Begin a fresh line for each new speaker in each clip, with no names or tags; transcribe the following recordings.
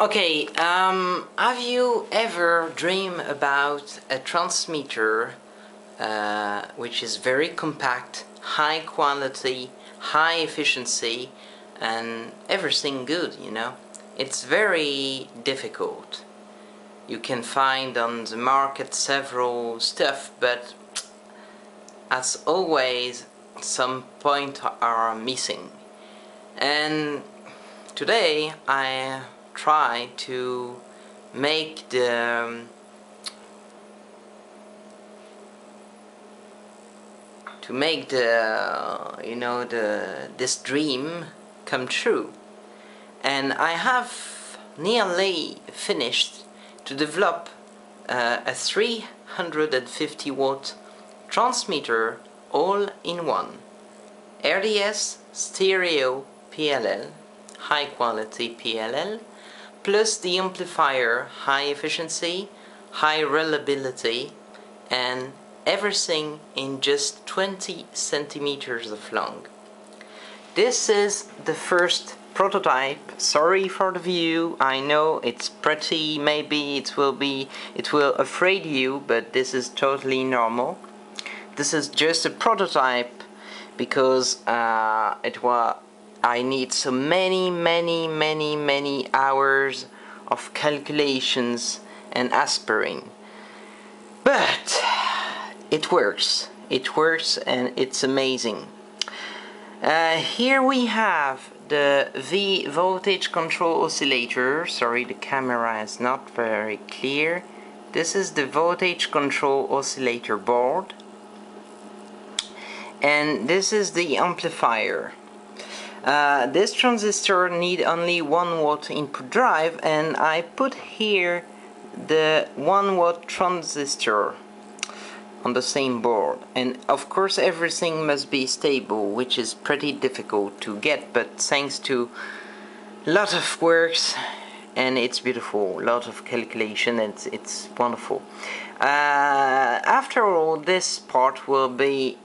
Okay, um, have you ever dreamed about a transmitter uh, which is very compact, high quality, high efficiency, and everything good, you know? It's very difficult. You can find on the market several stuff, but as always, some points are missing. And today I try to make the um, to make the you know the this dream come true. And I have nearly finished to develop uh, a 350 watt transmitter all in one. RDS stereo PLL high quality PLL plus the amplifier high efficiency, high reliability and everything in just 20 centimeters of long. This is the first prototype. Sorry for the view. I know it's pretty. Maybe it will be. It will afraid you, but this is totally normal. This is just a prototype because uh, it was I need so many, many, many, many hours of calculations and aspirin. But it works. It works and it's amazing. Uh, here we have the V voltage control oscillator. Sorry, the camera is not very clear. This is the voltage control oscillator board. And this is the amplifier. Uh, this transistor need only 1 watt input drive and I put here the 1 watt transistor on the same board. And of course everything must be stable which is pretty difficult to get but thanks to lot of works and it's beautiful lot of calculation it's it's wonderful. Uh, after all this part will be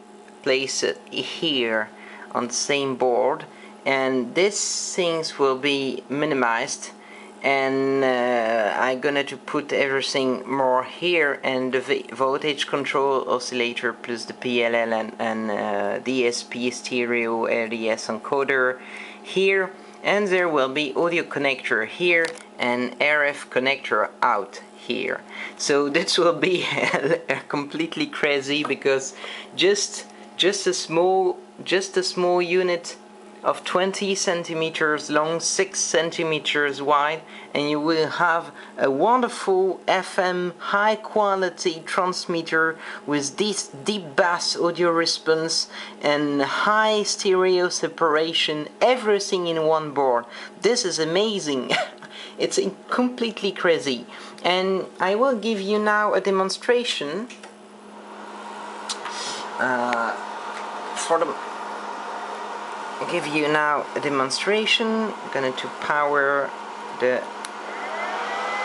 placed here on the same board and these things will be minimized and uh, I'm gonna to put everything more here and the voltage control oscillator plus the PLL and, and uh, DSP stereo RDS encoder here and there will be audio connector here and RF connector out here. So this will be completely crazy because just just a small just a small unit of 20 centimeters long, 6 centimeters wide, and you will have a wonderful FM high quality transmitter with this deep bass audio response and high stereo separation, everything in one board. This is amazing. it's completely crazy. And I will give you now a demonstration uh, for the give you now a demonstration. I'm going to power the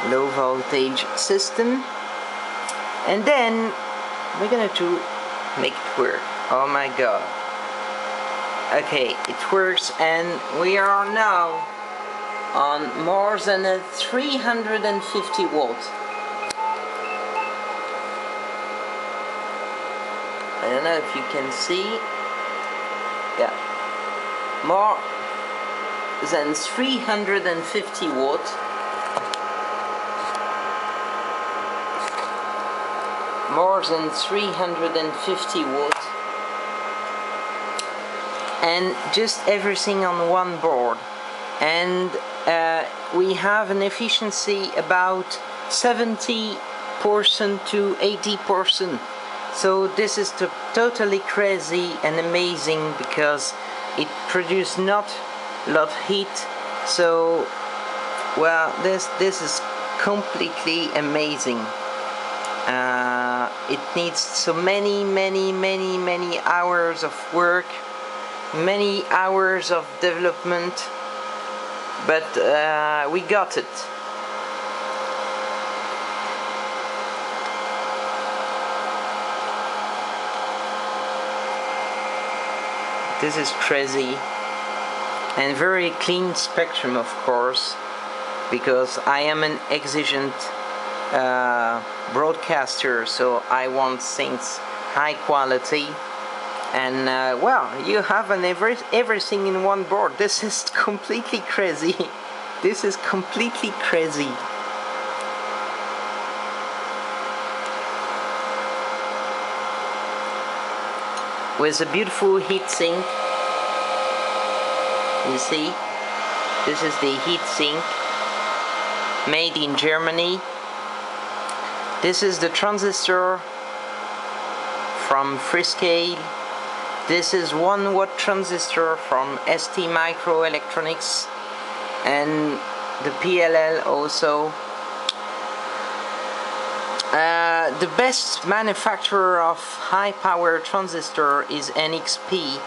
low voltage system and then we're going to make it work. Oh my god. Okay, it works and we are now on more than a 350 watts. I don't know if you can see. More than 350 watt. More than 350 watt. And just everything on one board. And uh, we have an efficiency about 70 percent to 80 percent. So this is totally crazy and amazing because it produces not a lot of heat. So well this this is completely amazing. Uh, it needs so many many many many hours of work many hours of development but uh, we got it this is crazy. And very clean spectrum of course because I am an exigent uh, broadcaster so I want things high quality. And uh, well you have an every, everything in one board. This is completely crazy. This is completely crazy with a beautiful heat sink. You see? This is the heat sink made in Germany. This is the transistor from Freescale. This is 1 watt transistor from ST Microelectronics and the PLL also uh, the best manufacturer of high power transistor is NXP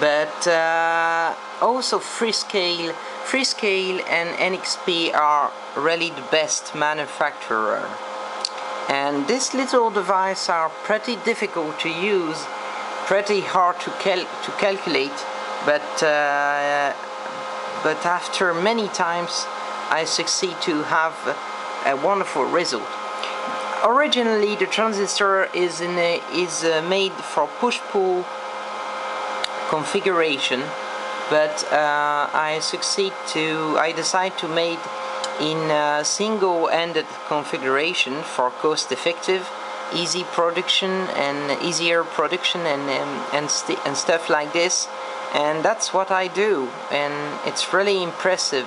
but uh, also Freescale. Freescale and NXP are really the best manufacturer. And this little device are pretty difficult to use pretty hard to, cal to calculate but uh, but after many times I succeed to have a wonderful result originally the transistor is in a, is uh, made for push-pull configuration but uh, I succeed to I decide to make in single-ended configuration for cost-effective easy production and easier production and um, and, and stuff like this and that's what I do and it's really impressive.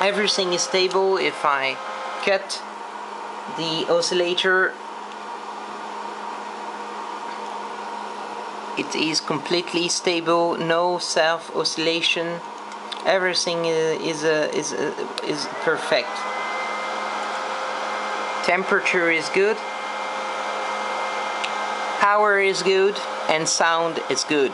Everything is stable if I cut the oscillator. It is completely stable no self oscillation everything is uh, is is perfect. Temperature is good. Power is good and sound is good